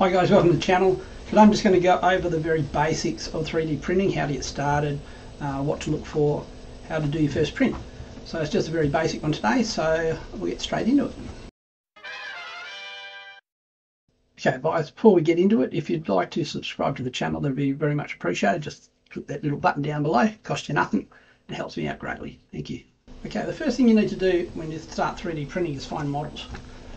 Hi guys, welcome to the channel. Today I'm just going to go over the very basics of 3D printing, how to get started, uh, what to look for, how to do your first print. So it's just a very basic one today, so we'll get straight into it. Okay, guys, before we get into it, if you'd like to subscribe to the channel, that'd be very much appreciated. Just click that little button down below, it costs you nothing, it helps me out greatly. Thank you. Okay, the first thing you need to do when you start 3D printing is find models.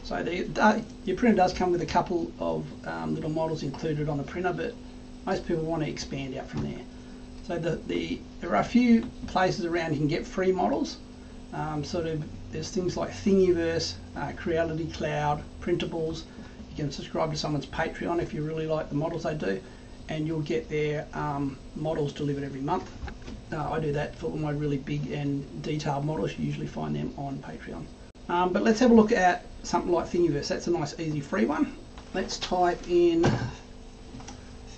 So the, your printer does come with a couple of um, little models included on the printer, but most people want to expand out from there. So the, the there are a few places around you can get free models. Um, sort of there's things like Thingiverse, uh, Creality Cloud, Printables. You can subscribe to someone's Patreon if you really like the models they do, and you'll get their um, models delivered every month. Uh, I do that for my really big and detailed models. You usually find them on Patreon. Um, but let's have a look at something like Thingiverse. That's a nice easy free one. Let's type in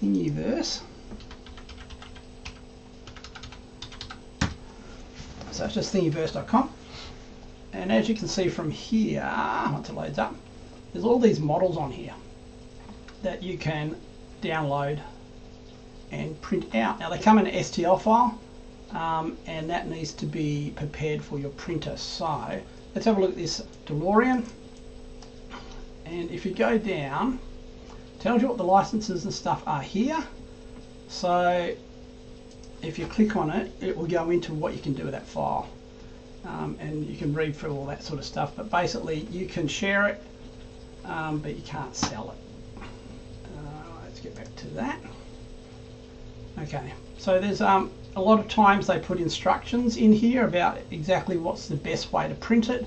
Thingiverse. So it's just thingiverse.com. And as you can see from here, once it loads up, there's all these models on here that you can download and print out. Now they come in an STL file um, and that needs to be prepared for your printer. So let's have a look at this DeLorean. And if you go down, tells you what the licenses and stuff are here. So if you click on it, it will go into what you can do with that file. Um, and you can read through all that sort of stuff. But basically, you can share it, um, but you can't sell it. Uh, let's get back to that. Okay, so there's um, a lot of times they put instructions in here about exactly what's the best way to print it.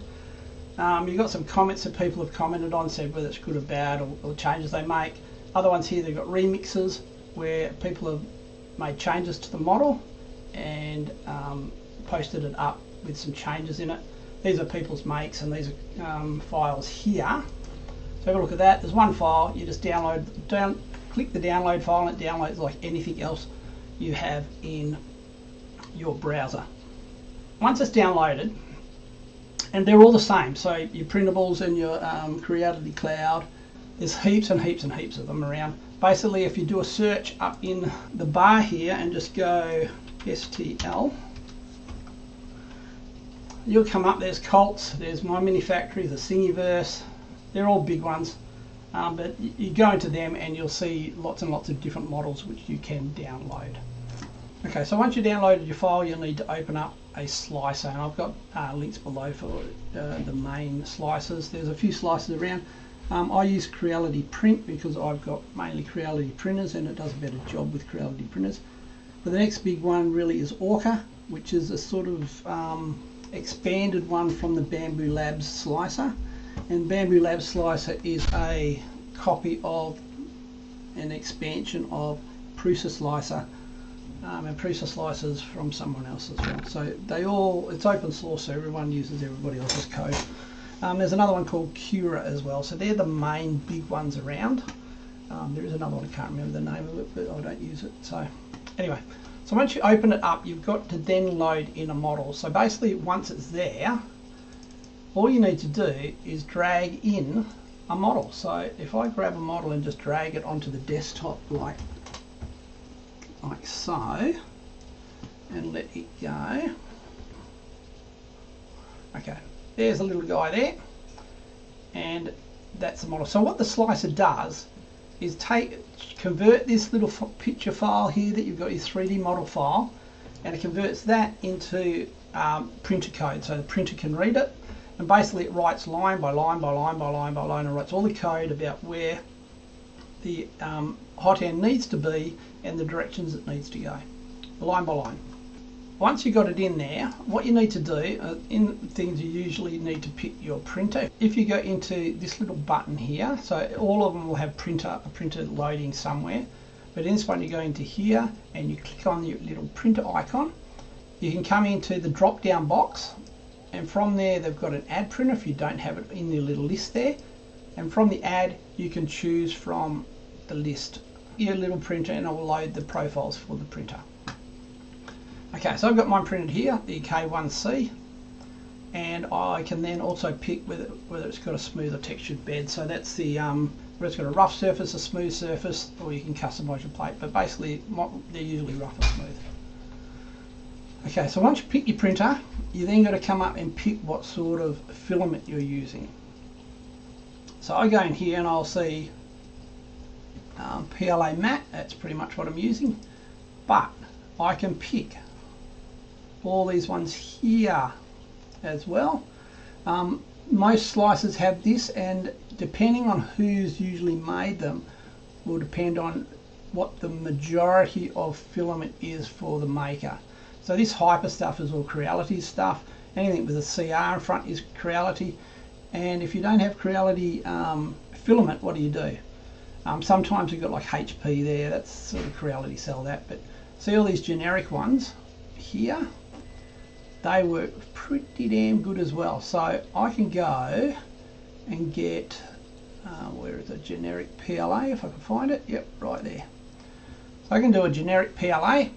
Um, you've got some comments that people have commented on, said whether it's good or bad or, or changes they make. Other ones here, they've got remixes where people have made changes to the model and um, posted it up with some changes in it. These are people's makes and these are um, files here. So have a look at that. There's one file, you just download, down, click the download file and it downloads like anything else you have in your browser. Once it's downloaded, and they're all the same, so your printables and your um, Creality Cloud, there's heaps and heaps and heaps of them around. Basically, if you do a search up in the bar here and just go STL, you'll come up, there's Cults, there's My Mini Factory, the Thingiverse, they're all big ones. Um, but you go into them and you'll see lots and lots of different models which you can download. Okay, so once you've downloaded your file, you'll need to open up a slicer, and I've got uh, links below for uh, the main slicers. There's a few slicers around. Um, I use Creality Print because I've got mainly Creality printers and it does a better job with Creality printers. But the next big one really is Orca, which is a sort of um, expanded one from the Bambu Labs slicer. And Bambu Labs slicer is a copy of an expansion of Prusa slicer um, and Prusa slices from someone else as well. So they all, it's open source, so everyone uses everybody else's code. Um, there's another one called Cura as well. So they're the main big ones around. Um, there is another one, I can't remember the name of it, but I don't use it. So anyway, so once you open it up, you've got to then load in a model. So basically, once it's there, all you need to do is drag in a model. So if I grab a model and just drag it onto the desktop like like so and let it go. Okay, there's a little guy there and that's the model. So what the slicer does is take convert this little picture file here that you've got your 3D model file and it converts that into um, printer code so the printer can read it and basically it writes line by line by line by line by line and writes all the code about where the um, hot end needs to be and the directions it needs to go, line by line. Once you've got it in there, what you need to do, uh, in things you usually need to pick your printer. If you go into this little button here, so all of them will have printer, a printer loading somewhere, but in this one you go into here and you click on your little printer icon, you can come into the drop down box and from there they've got an add printer if you don't have it in the little list there and from the add you can choose from the list your little printer and it will load the profiles for the printer. Okay, so I've got mine printed here, the K1C, and I can then also pick whether, whether it's got a smooth or textured bed. So that's the um, where it's got a rough surface, a smooth surface, or you can customize your plate. But basically, they're usually rough and smooth. Okay, so once you pick your printer, you then got to come up and pick what sort of filament you're using. So I go in here and I'll see um, PLA matte, that's pretty much what I'm using, but I can pick all these ones here as well. Um, most slicers have this and depending on who's usually made them will depend on what the majority of filament is for the maker. So this hyper stuff is all Creality stuff. Anything with a CR in front is Creality. And if you don't have Creality um, filament, what do you do? Um, sometimes you've got like HP there, that's sort of Creality sell that. But see all these generic ones here, they work pretty damn good as well. So I can go and get, uh, where is a generic PLA if I can find it? Yep, right there. So I can do a generic PLA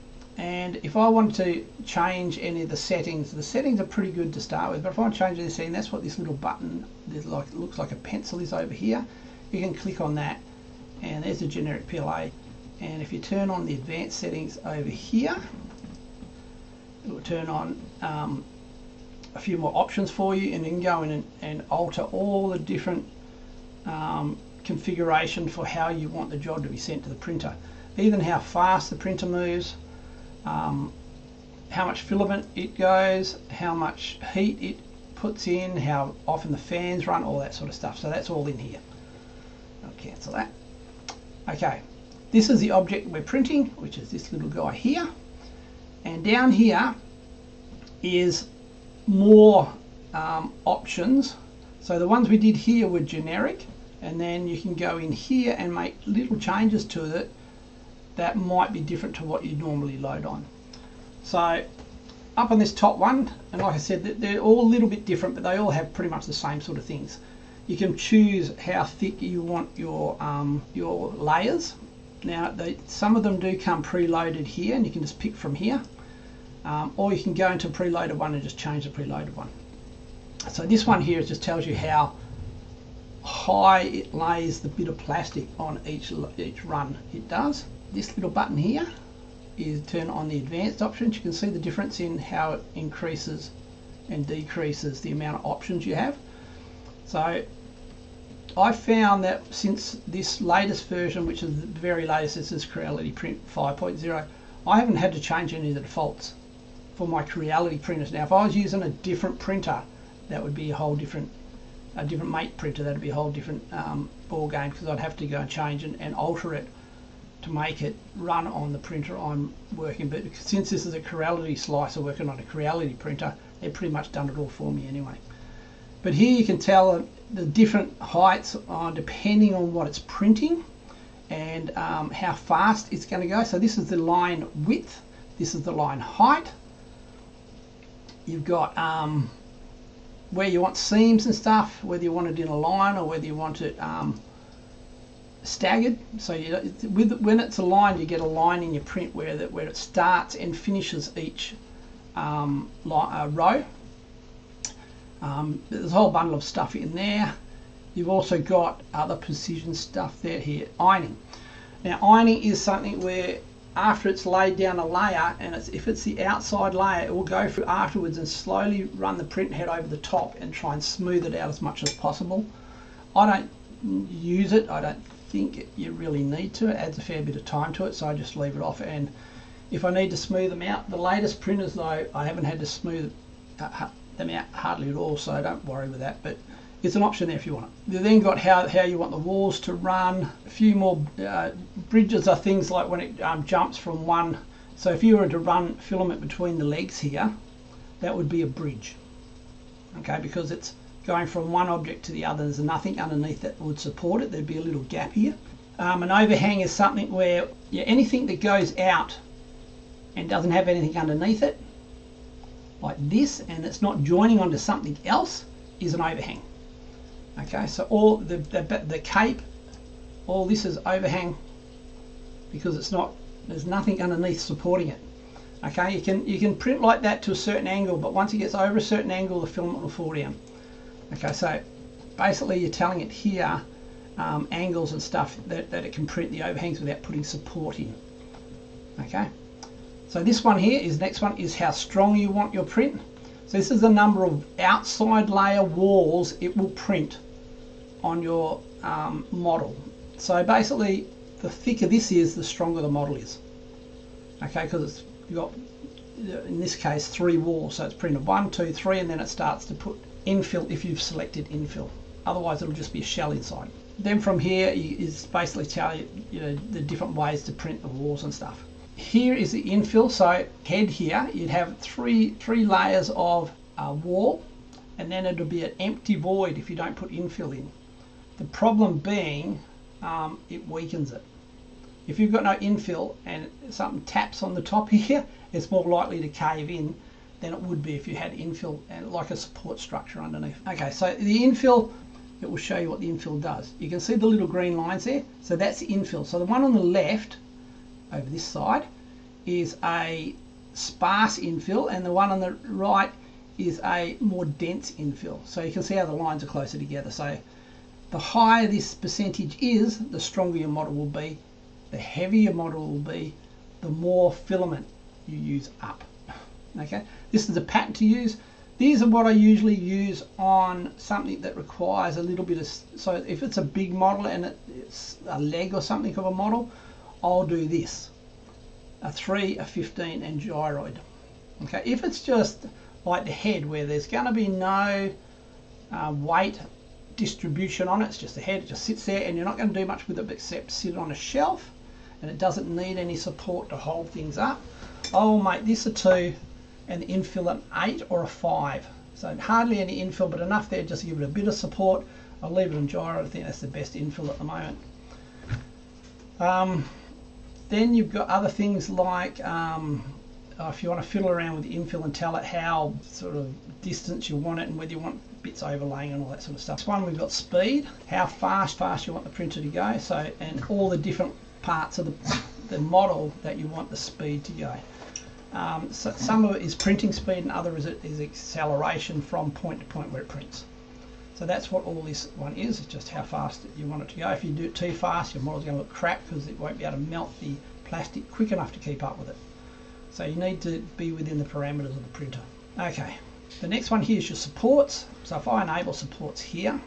and if I want to change any of the settings, the settings are pretty good to start with, but if I want to change any setting, that's what this little button like, looks like a pencil is over here. You can click on that and there's a generic PLA. And if you turn on the advanced settings over here, it will turn on um, a few more options for you and then go in and, and alter all the different um, configuration for how you want the job to be sent to the printer. Even how fast the printer moves, um, how much filament it goes, how much heat it puts in, how often the fans run, all that sort of stuff. So that's all in here. I'll cancel that. Okay, this is the object we're printing, which is this little guy here. And down here is more um, options. So the ones we did here were generic, and then you can go in here and make little changes to it that might be different to what you normally load on. So up on this top one, and like I said, they're all a little bit different, but they all have pretty much the same sort of things. You can choose how thick you want your um, your layers. Now, they, some of them do come preloaded here, and you can just pick from here. Um, or you can go into preloaded one and just change the preloaded one. So this one here just tells you how high it lays the bit of plastic on each, each run it does this little button here is turn on the advanced options. You can see the difference in how it increases and decreases the amount of options you have. So I found that since this latest version, which is the very latest, this is Creality Print 5.0, I haven't had to change any of the defaults for my Creality printers. Now, if I was using a different printer, that would be a whole different, a different mate printer, that'd be a whole different um, ball game because I'd have to go and change and, and alter it to make it run on the printer I'm working. But since this is a Creality slicer working on a Creality printer, they've pretty much done it all for me anyway. But here you can tell the different heights are depending on what it's printing and um, how fast it's going to go. So this is the line width, this is the line height. You've got um, where you want seams and stuff, whether you want it in a line or whether you want it um, staggered. So you, with, when it's aligned, you get a line in your print where that where it starts and finishes each um, uh, row. Um, there's a whole bundle of stuff in there. You've also got other precision stuff there here. Ironing. Now ironing is something where after it's laid down a layer and it's, if it's the outside layer it will go through afterwards and slowly run the print head over the top and try and smooth it out as much as possible. I don't use it. I don't think you really need to. It adds a fair bit of time to it, so I just leave it off. And if I need to smooth them out, the latest printers though, I haven't had to smooth uh, them out hardly at all, so don't worry with that. But it's an option there if you want it. You've then got how, how you want the walls to run. A few more uh, bridges are things like when it um, jumps from one. So if you were to run filament between the legs here, that would be a bridge. Okay, because it's going from one object to the other. There's nothing underneath that would support it. There'd be a little gap here. Um, an overhang is something where yeah, anything that goes out and doesn't have anything underneath it, like this, and it's not joining onto something else, is an overhang. Okay, so all the, the, the cape, all this is overhang because it's not, there's nothing underneath supporting it. Okay, you can you can print like that to a certain angle, but once it gets over a certain angle, the filament will fall down. Okay, so basically you're telling it here um, angles and stuff that, that it can print the overhangs without putting support in. Okay, so this one here is next one is how strong you want your print. So this is the number of outside layer walls it will print on your um, model. So basically, the thicker this is, the stronger the model is. Okay, because you've got, in this case, three walls. So it's printed one, two, three, and then it starts to put infill if you've selected infill. Otherwise, it'll just be a shell inside. Then from here is basically tell you, you know, the different ways to print the walls and stuff. Here is the infill. So head here, you'd have three three layers of uh, wall, and then it'll be an empty void if you don't put infill in. The problem being, um, it weakens it. If you've got no infill and something taps on the top here, it's more likely to cave in than it would be if you had infill and like a support structure underneath. Okay, so the infill, it will show you what the infill does. You can see the little green lines there. So that's the infill. So the one on the left, over this side, is a sparse infill and the one on the right is a more dense infill. So you can see how the lines are closer together. So the higher this percentage is, the stronger your model will be. The heavier your model will be, the more filament you use up. Okay, this is a pattern to use. These are what I usually use on something that requires a little bit of, so if it's a big model and it's a leg or something of a model, I'll do this. A 3, a 15 and gyroid. Okay, if it's just like the head where there's going to be no uh, weight distribution on it. It's just a head, it just sits there and you're not going to do much with it except sit on a shelf and it doesn't need any support to hold things up. I'll make this a 2 and infill an 8 or a 5. So hardly any infill but enough there just to give it a bit of support. I'll leave it in gyro, I think that's the best infill at the moment. Um, then you've got other things like um, uh, if you want to fiddle around with the infill and tell it how sort of distance you want it and whether you want bits overlaying and all that sort of stuff. This one we've got speed, how fast fast you want the printer to go, so and all the different parts of the, the model that you want the speed to go. Um, so some of it is printing speed and other is, is acceleration from point to point where it prints. So that's what all this one is, it's just how fast you want it to go. If you do it too fast, your model's going to look crap because it won't be able to melt the plastic quick enough to keep up with it. So you need to be within the parameters of the printer. Okay, the next one here is your supports. So if I enable supports here,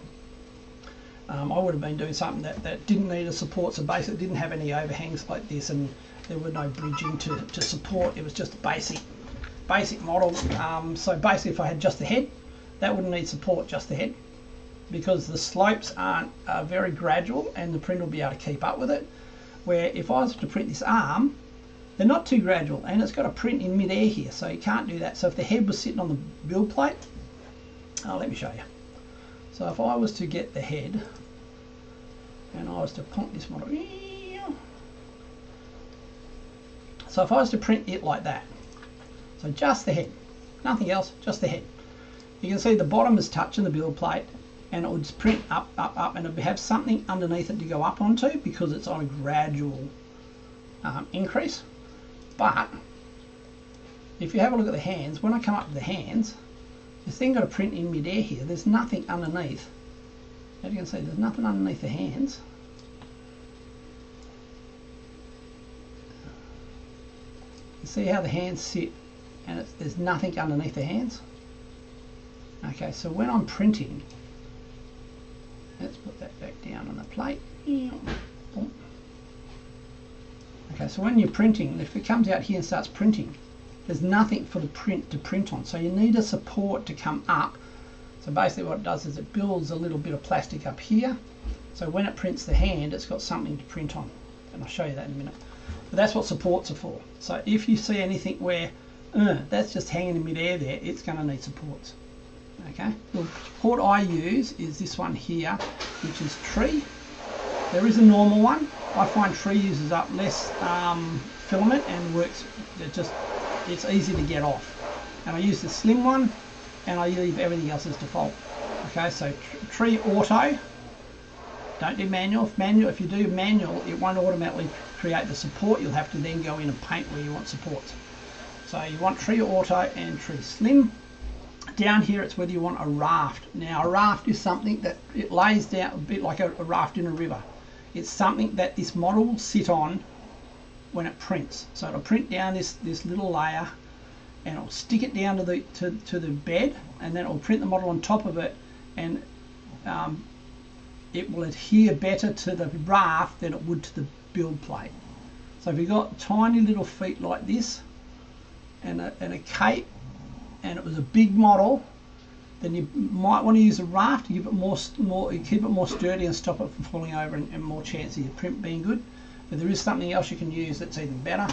um, I would have been doing something that, that didn't need a support, so basically didn't have any overhangs like this and there were no bridging to, to support. It was just a basic basic model. Um, so basically if I had just the head, that wouldn't need support, just the head, because the slopes aren't uh, very gradual and the print will be able to keep up with it. Where if I was to print this arm, they're not too gradual and it's got a print in mid-air here so you can't do that. So if the head was sitting on the build plate, oh, let me show you. So if I was to get the head and I was to point this model, so if I was to print it like that, so just the head, nothing else, just the head. You can see the bottom is touching the build plate and it would print up, up, up and it would have something underneath it to go up onto because it's on a gradual um, increase. But if you have a look at the hands, when I come up to the hands, this thing got a print in mid-air here. There's nothing underneath. As you can see, there's nothing underneath the hands. See how the hands sit and there's nothing underneath the hands? Okay, so when I'm printing, let's put that back down on the plate. Okay, so when you're printing, if it comes out here and starts printing, there's nothing for the print to print on. So you need a support to come up. So basically what it does is it builds a little bit of plastic up here. So when it prints the hand, it's got something to print on. And I'll show you that in a minute. But that's what supports are for. So if you see anything where uh, that's just hanging in midair there, it's going to need supports. Okay, the support I use is this one here, which is tree. There is a normal one. I find tree uses up less um, filament and works, it just, it's easy to get off. And I use the slim one and I leave everything else as default. Okay, so tree auto, don't do manual. If manual, if you do manual, it won't automatically create the support. You'll have to then go in and paint where you want supports. So you want tree auto and tree slim. down here it's whether you want a raft. Now a raft is something that it lays down a bit like a, a raft in a river. It's something that this model will sit on when it prints. So it'll print down this, this little layer and it'll stick it down to the to, to the bed and then it'll print the model on top of it and um, it will adhere better to the raft than it would to the build plate. So if you've got tiny little feet like this and a, and a cape and it was a big model then you might want to use a raft to give it more, more keep it more sturdy and stop it from falling over and, and more chance of your print being good. But there is something else you can use that's even better.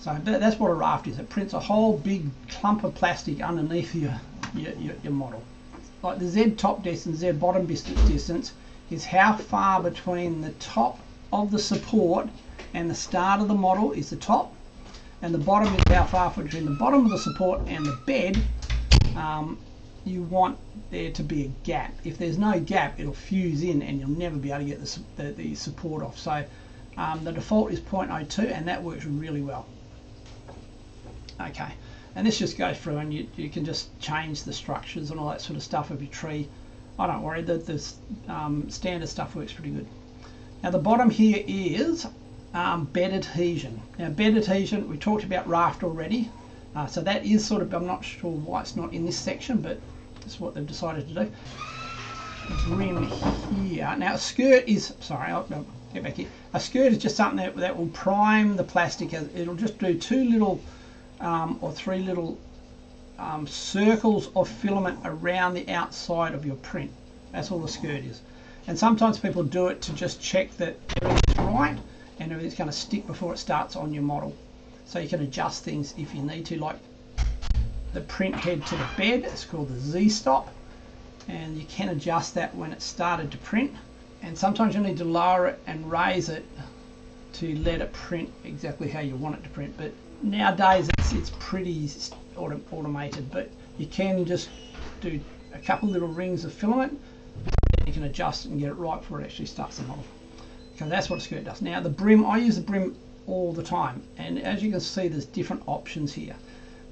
So that's what a raft is. It prints a whole big clump of plastic underneath your, your, your, your model. Like the Z top distance, Z bottom distance is how far between the top of the support and the start of the model is the top and the bottom is how far between the bottom of the support and the bed um, you want there to be a gap. If there's no gap, it'll fuse in and you'll never be able to get the, the, the support off. So um, the default is 0.02 and that works really well. Okay, and this just goes through and you, you can just change the structures and all that sort of stuff of your tree. I don't worry, the, the um, standard stuff works pretty good. Now the bottom here is um, bed adhesion. Now bed adhesion, we talked about raft already. Uh, so that is sort of, I'm not sure why it's not in this section, but that's what they've decided to do. Brim here. Now a skirt is, sorry, I'll, I'll get back here. A skirt is just something that, that will prime the plastic. It'll just do two little um, or three little um, circles of filament around the outside of your print. That's all the skirt is. And sometimes people do it to just check that everything's right and everything's going to stick before it starts on your model. So you can adjust things if you need to, like the print head to the bed, it's called the Z-stop, and you can adjust that when it started to print. And sometimes you need to lower it and raise it to let it print exactly how you want it to print. But nowadays it's, it's pretty autom automated, but you can just do a couple little rings of filament you can adjust and get it right before it actually starts the model. Okay, that's what a skirt does. Now the brim, I use the brim all the time and as you can see there's different options here.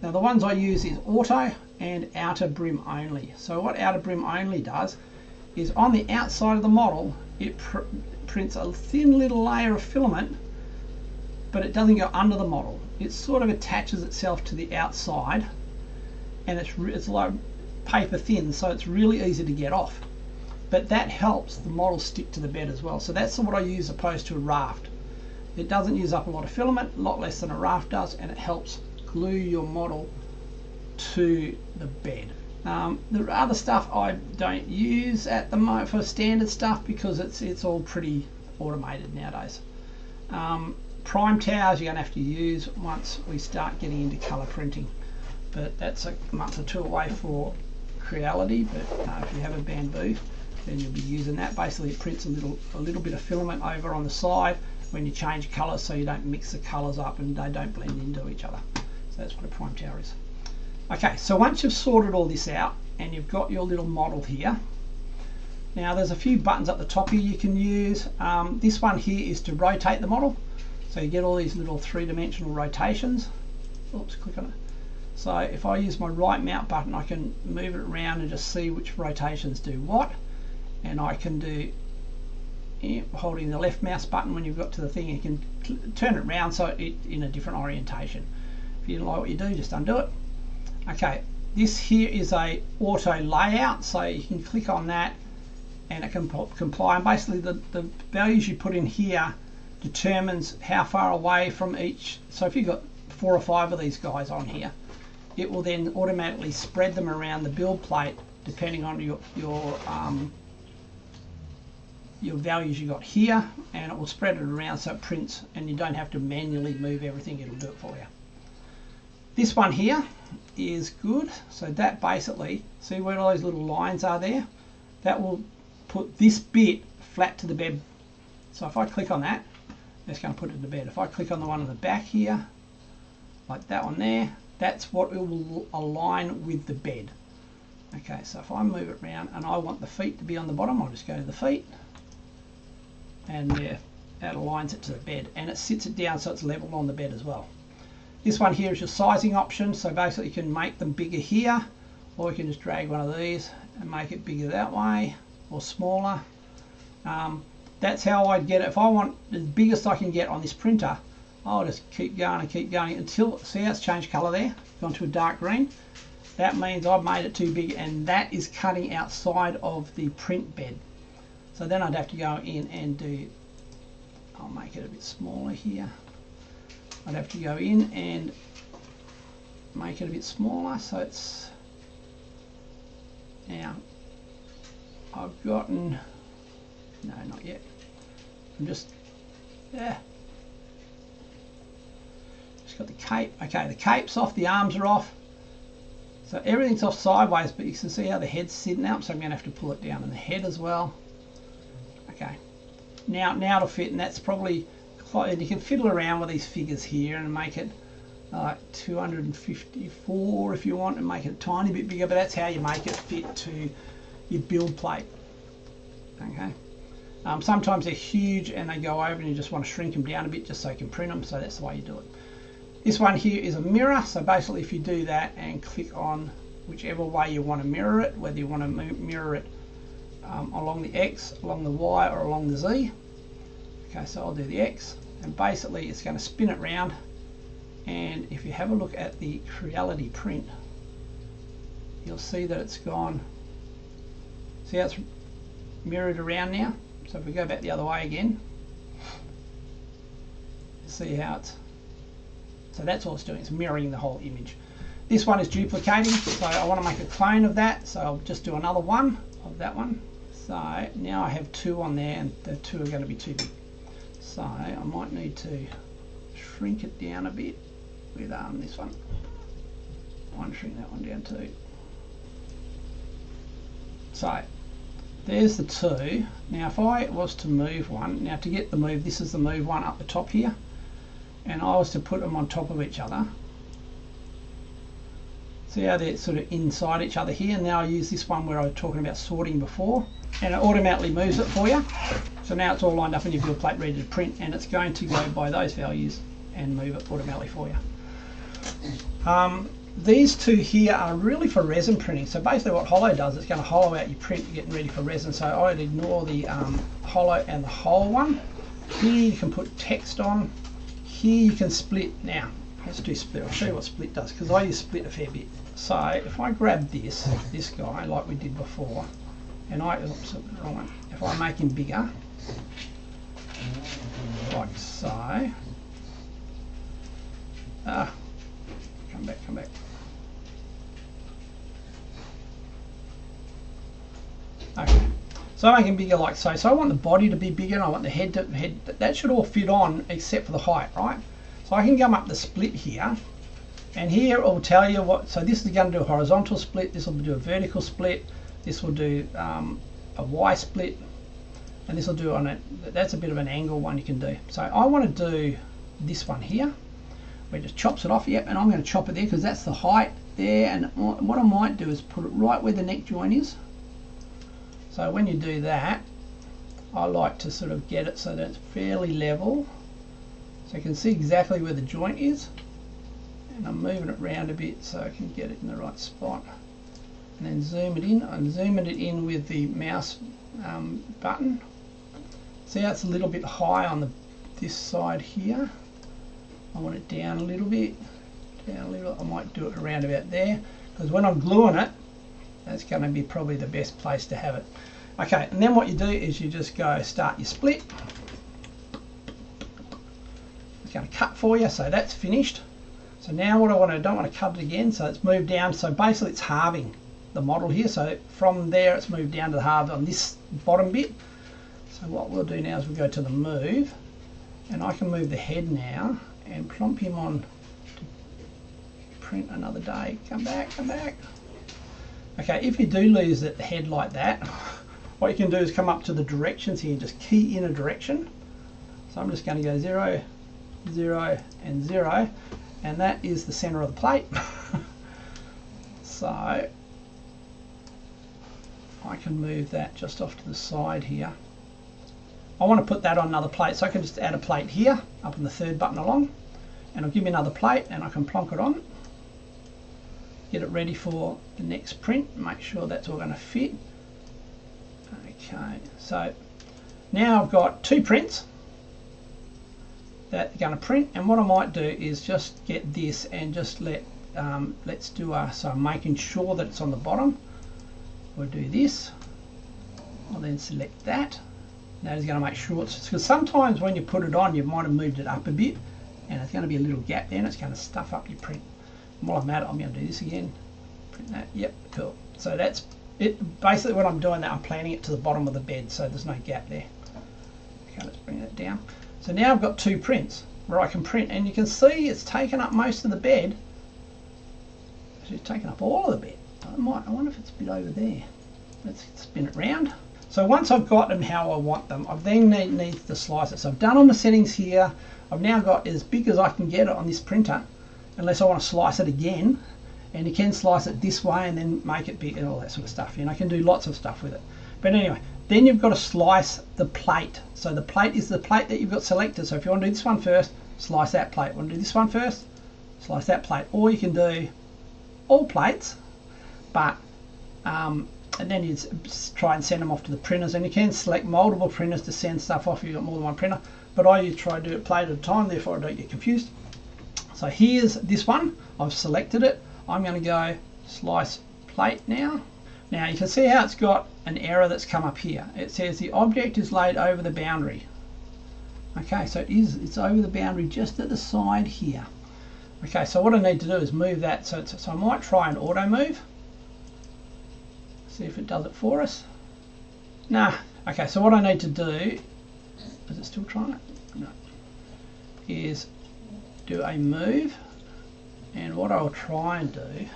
Now the ones I use is auto and outer brim only. So what outer brim only does is on the outside of the model it pr prints a thin little layer of filament but it doesn't go under the model. It sort of attaches itself to the outside and it's, it's like paper thin so it's really easy to get off. But that helps the model stick to the bed as well. So that's what I use opposed to a raft. It doesn't use up a lot of filament, a lot less than a raft does, and it helps glue your model to the bed. Um, the other stuff I don't use at the moment for standard stuff because it's it's all pretty automated nowadays. Um, prime towers you're going to have to use once we start getting into color printing but that's a month or two away for Creality but uh, if you have a Bambu then you'll be using that basically it prints a little a little bit of filament over on the side when you change colors so you don't mix the colors up and they don't blend into each other so that's what a prime tower is okay so once you've sorted all this out and you've got your little model here now there's a few buttons at the top here you can use um, this one here is to rotate the model so you get all these little three-dimensional rotations. Oops, click on it. So if I use my right mount button, I can move it around and just see which rotations do what. And I can do, holding the left mouse button when you've got to the thing, you can turn it around so it in a different orientation. If you don't like what you do, just undo it. Okay, this here is a auto layout, so you can click on that and it can comply. And basically the, the values you put in here determines how far away from each. So if you've got four or five of these guys on here, it will then automatically spread them around the build plate depending on your your um, your values you got here and it will spread it around so it prints and you don't have to manually move everything it'll do it for you. This one here is good. So that basically see where all those little lines are there? That will put this bit flat to the bed. So if I click on that it's going to put it to bed. If I click on the one in the back here, like that one there, that's what it will align with the bed. Okay, so if I move it around and I want the feet to be on the bottom, I'll just go to the feet and there, that aligns it to the bed. And it sits it down so it's level on the bed as well. This one here is your sizing option, so basically you can make them bigger here or you can just drag one of these and make it bigger that way or smaller. Um, that's how I'd get it. If I want the biggest I can get on this printer I'll just keep going and keep going until see how it's changed color there? Gone to a dark green. That means I've made it too big and that is cutting outside of the print bed so then I'd have to go in and do I'll make it a bit smaller here. I'd have to go in and make it a bit smaller so it's now I've gotten no not yet. I'm just yeah. Just got the cape okay the cape's off the arms are off. So everything's off sideways but you can see how the head's sitting out so I'm gonna have to pull it down in the head as well okay. Now now to fit and that's probably and you can fiddle around with these figures here and make it like uh, 254 if you want and make it a tiny bit bigger but that's how you make it fit to your build plate. Okay. Um, sometimes they're huge and they go over and you just want to shrink them down a bit just so you can print them so that's the way you do it. This one here is a mirror so basically if you do that and click on whichever way you want to mirror it whether you want to mirror it um, along the X along the Y or along the Z. Okay so I'll do the X and basically it's going to spin it round. And if you have a look at the Creality print you'll see that it's gone. See how it's mirrored around now? So if we go back the other way again see how it's so that's all it's doing it's mirroring the whole image. This one is duplicating so I want to make a clone of that so I'll just do another one of that one so now I have two on there and the two are going to be too big so I might need to shrink it down a bit with um, this one. I want to shrink that one down too. So there's the two. Now if I was to move one, now to get the move, this is the move one up the top here, and I was to put them on top of each other. See how they're sort of inside each other here. And now I use this one where I was talking about sorting before, and it automatically moves it for you. So now it's all lined up in your build plate ready to print and it's going to go by those values and move it automatically for you. Um, these two here are really for resin printing. So basically what hollow does, is it's going to hollow out your print getting ready for resin. So I'd ignore the um, hollow and the whole one. Here you can put text on. Here you can split. Now, let's do split. I'll show you what split does because I use split a fair bit. So if I grab this, this guy, like we did before, and I, oops, wrong one. If I make him bigger, like so. Ah, come back, come back. Okay, so I make him bigger like so. So I want the body to be bigger and I want the head to head, that should all fit on except for the height, right? So I can come up the split here. And here it will tell you what, so this is going to do a horizontal split, this will do a vertical split, this will do um, a Y split, and this will do on it that's a bit of an angle one you can do. So I want to do this one here. Where it just chops it off yep and I'm going to chop it there because that's the height there and what I might do is put it right where the neck joint is. So when you do that I like to sort of get it so that it's fairly level so you can see exactly where the joint is and I'm moving it around a bit so I can get it in the right spot and then zoom it in I'm zooming it in with the mouse um, button See how it's a little bit high on the this side here. I want it down a little bit, down a little. I might do it around about there because when I'm gluing it, that's going to be probably the best place to have it. Okay, and then what you do is you just go start your split. It's going to cut for you, so that's finished. So now what I want to, I don't want to cut it again, so it's moved down. So basically it's halving the model here. So from there it's moved down to the halve on this bottom bit. So what we'll do now is we'll go to the move and I can move the head now and plump him on to print another day. Come back, come back. Okay, if you do lose the head like that, what you can do is come up to the directions here just key in a direction. So I'm just going to go 0, 0 and 0 and that is the center of the plate. so I can move that just off to the side here. I want to put that on another plate so I can just add a plate here up in the third button along and it'll give me another plate and I can plonk it on get it ready for the next print make sure that's all going to fit okay so now I've got two prints that going to print. And what I might do is just get this and just let um, let's do a so I'm making sure that it's on the bottom. We'll do this. I'll then select that. Now it's going to make sure it's because sometimes when you put it on you might have moved it up a bit and it's going to be a little gap there and it's going to stuff up your print. And while I'm at it I'm going to do this again. Print that. Yep cool. So that's it. Basically what I'm doing that I'm planning it to the bottom of the bed so there's no gap there. Okay let's bring that down so now I've got two prints where I can print and you can see it's taken up most of the bed it's taken up all of the bed I might I wonder if it's a bit over there let's spin it round so once I've got them how I want them, I then need, need to slice it. So I've done all my settings here. I've now got as big as I can get it on this printer, unless I want to slice it again. And you can slice it this way and then make it big and all that sort of stuff. And I can do lots of stuff with it. But anyway, then you've got to slice the plate. So the plate is the plate that you've got selected. So if you want to do this one first, slice that plate. Want to do this one first, slice that plate. Or you can do all plates, but um, and then you try and send them off to the printers and you can select multiple printers to send stuff off if you've got more than one printer but I usually try to do it plate at a time therefore I don't get confused so here's this one I've selected it I'm going to go slice plate now now you can see how it's got an error that's come up here it says the object is laid over the boundary okay so it is it's over the boundary just at the side here okay so what I need to do is move that so, so I might try an auto move see if it does it for us. Nah. Okay, so what I need to do, is it still trying? No. Is do a move, and what I'll try and do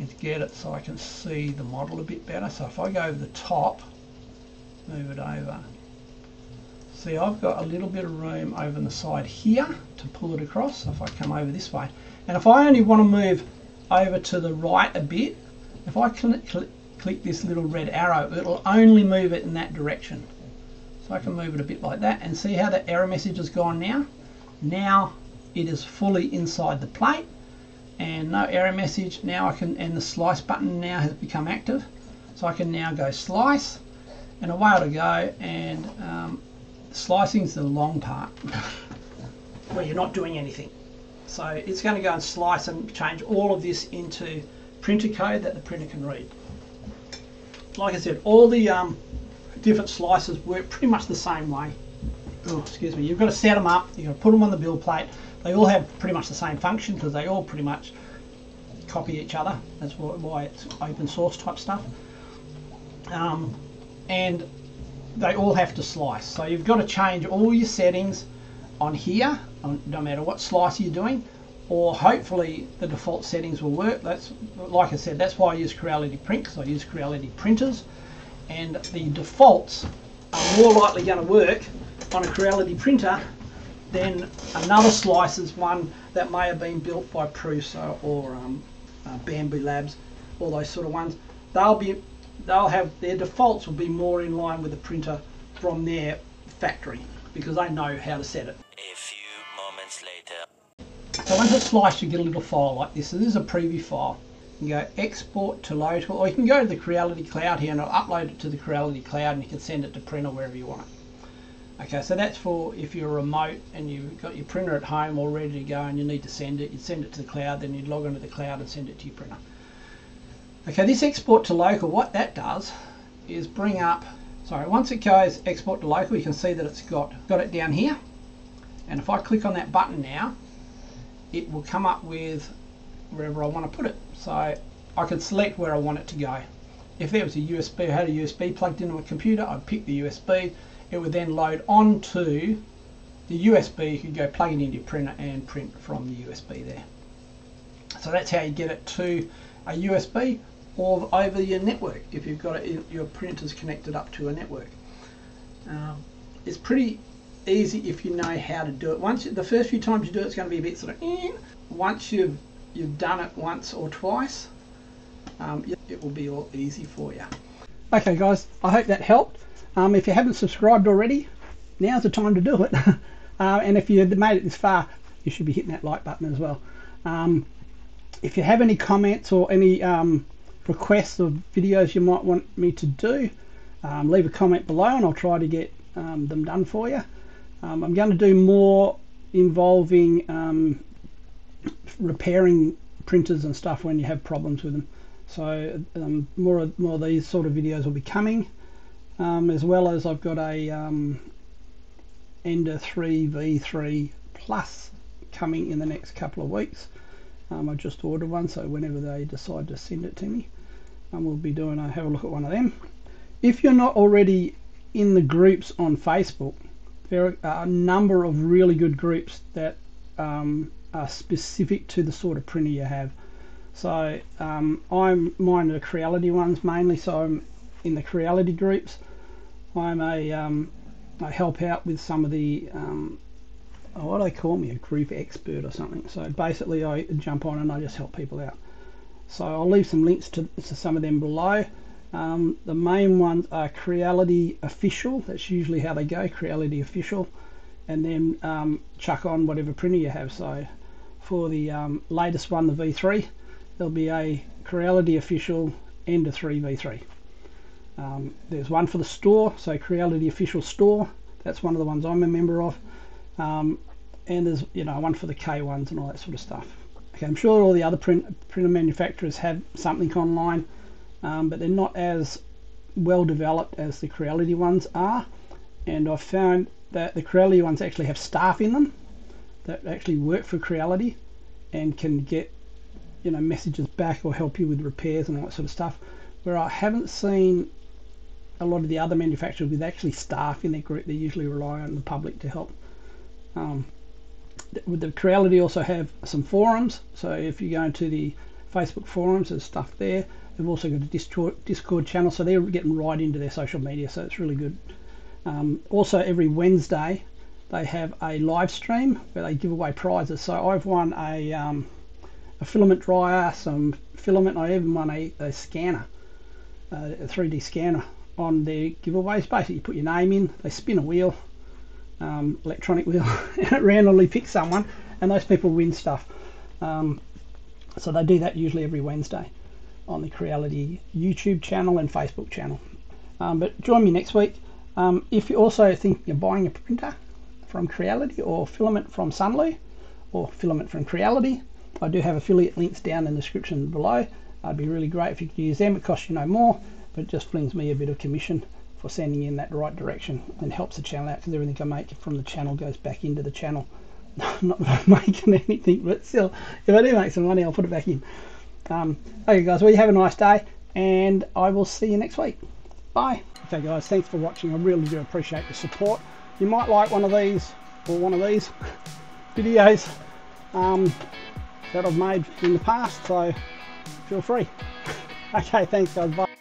is get it so I can see the model a bit better. So if I go over the top, move it over. See, I've got a little bit of room over on the side here to pull it across. So if I come over this way, and if I only want to move over to the right a bit, if I click, click, click this little red arrow, it'll only move it in that direction. So I can move it a bit like that and see how the error message has gone now. Now it is fully inside the plate and no error message. Now I can, and the slice button now has become active. So I can now go slice and away to go and um, slicing is the long part where you're not doing anything. So it's going to go and slice and change all of this into printer code that the printer can read. Like I said, all the um, different slices work pretty much the same way. Oh, excuse me. You've got to set them up. You've got to put them on the build plate. They all have pretty much the same function because they all pretty much copy each other. That's why it's open source type stuff. Um, and they all have to slice. So you've got to change all your settings on here, on, no matter what slice you're doing or hopefully the default settings will work. That's like I said, that's why I use Creality Print because I use Creality printers, and the defaults are more likely going to work on a Creality printer than another slice is one that may have been built by Prusa or um, uh, Bambu Labs, all those sort of ones. They'll be they'll have their defaults will be more in line with the printer from their factory because they know how to set it. A few moments later. So once it's sliced, you get a little file like this. So this is a preview file. You can go export to local, or you can go to the Creality Cloud here and I'll upload it to the Creality Cloud and you can send it to printer wherever you want it. Okay, so that's for if you're remote and you've got your printer at home all ready to go and you need to send it, you'd send it to the cloud, then you'd log into the cloud and send it to your printer. Okay, this export to local, what that does is bring up, sorry, once it goes export to local, you can see that it's got, got it down here. And if I click on that button now, it will come up with wherever I want to put it. So I can select where I want it to go. If there was a USB, had a USB plugged into a computer, I'd pick the USB. It would then load onto the USB. You could go plug it into your printer and print from the USB there. So that's how you get it to a USB or over your network if you've got it, your printers connected up to a network. Um, it's pretty easy if you know how to do it. Once the first few times you do it, it's going to be a bit sort of. Eh. Once you've you've done it once or twice, um, it will be all easy for you. Okay, guys, I hope that helped. Um, if you haven't subscribed already, now's the time to do it. uh, and if you've made it this far, you should be hitting that like button as well. Um, if you have any comments or any um, requests of videos you might want me to do, um, leave a comment below and I'll try to get um, them done for you. Um, I'm going to do more involving repairing printers and stuff when you have problems with them. So more, more of these sort of videos will be coming, as well as I've got a Ender 3 V3 Plus coming in the next couple of weeks. Um, I just ordered one, so whenever they decide to send it to me, um, we'll be doing a have a look at one of them. If you're not already in the groups on Facebook, there are a number of really good groups that um, are specific to the sort of printer you have. So um, I'm mine are the Creality ones mainly. So I'm in the Creality groups. I'm a um, I help out with some of the um, oh, what do they call me, a group expert or something. So basically, I jump on and I just help people out. So I'll leave some links to, to some of them below. Um, the main ones are Creality Official. That's usually how they go, Creality Official. And then um, chuck on whatever printer you have. So for the um, latest one, the V3, there'll be a Creality Official Ender 3 V3. Um, there's one for the store, so Creality Official Store. That's one of the ones I'm a member of. Um, and there's you know one for the K1s and all that sort of stuff. Okay, I'm sure all the other print, printer manufacturers have something online, um, but they're not as well developed as the Creality ones are. And I've found that the Creality ones actually have staff in them that actually work for Creality and can get you know messages back or help you with repairs and all that sort of stuff. Where I haven't seen a lot of the other manufacturers with actually staff in their group, they usually rely on the public to help. Um, with the Creality also have some forums. So if you go into the Facebook forums, there's stuff there. They've also got a Discord, channel, so they're getting right into their social media, so it's really good. Um, also, every Wednesday they have a live stream where they give away prizes. So I've won a, um, a filament dryer, some filament. I even won a, a scanner, a 3D scanner on their giveaways. Basically, you put your name in, they spin a wheel, um, electronic wheel and it randomly picks someone and those people win stuff. Um, so they do that usually every Wednesday on the Creality YouTube channel and Facebook channel. Um, but join me next week. Um, if you also think you're buying a printer from Creality or filament from Sunlu or filament from Creality, I do have affiliate links down in the description below. It'd be really great if you could use them. It costs you no more, but it just flings me a bit of commission for sending in that right direction and helps the channel out because everything I make from the channel goes back into the channel. not making anything, but still, if I do make some money, I'll put it back in. Um, okay, guys, well, you have a nice day, and I will see you next week. Bye. Okay, guys, thanks for watching. I really do appreciate the support. You might like one of these or one of these videos um, that I've made in the past, so feel free. okay, thanks, guys. Bye.